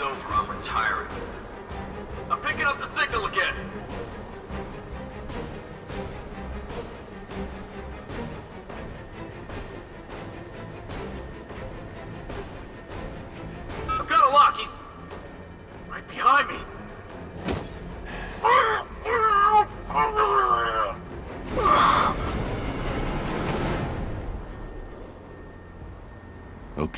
over. I'm retiring. I'm picking up the signal again. I've got a lock. He's right behind me. Okay.